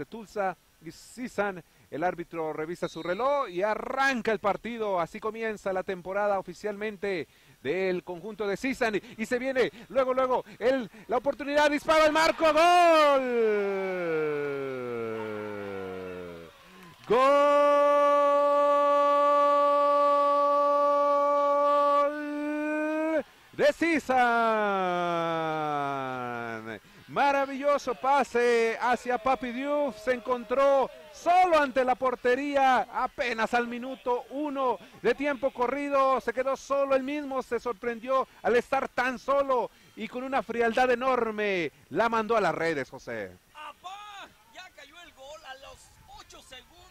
de Tulsa y Sisan. El árbitro revisa su reloj y arranca el partido. Así comienza la temporada oficialmente del conjunto de Sisan. Y se viene luego, luego, el, la oportunidad. Dispara el marco. ¡Gol! ¡Gol! De Sisan maravilloso pase hacia Papi Diouf. Se encontró solo ante la portería, apenas al minuto uno de tiempo corrido. Se quedó solo él mismo, se sorprendió al estar tan solo y con una frialdad enorme. La mandó a las redes, José. ¡Apá! Ya cayó el gol a los 8 segundos